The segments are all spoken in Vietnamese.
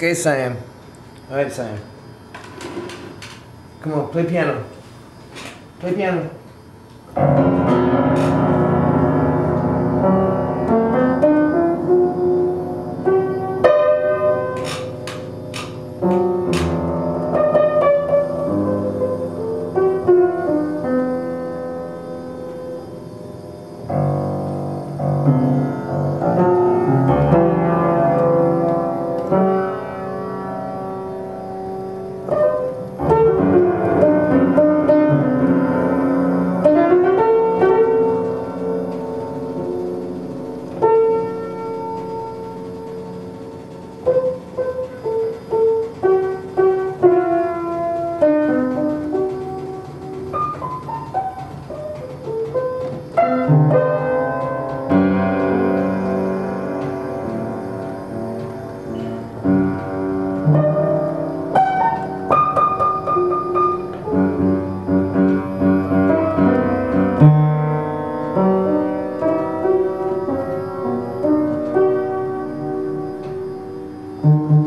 Okay, Sam. All right, Sam. Come on, play piano. Play piano. Thank mm -hmm. you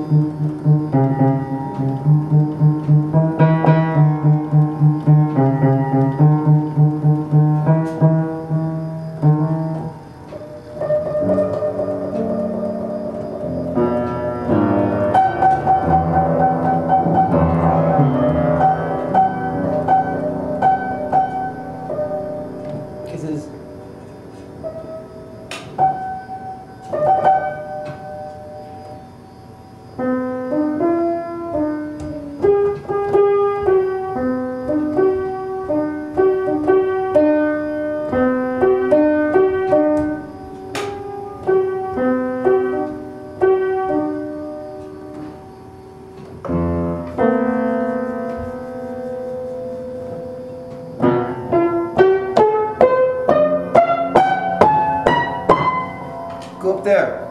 Go up there.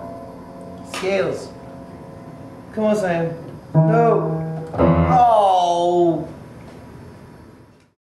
Scales. Come on, Sam. No.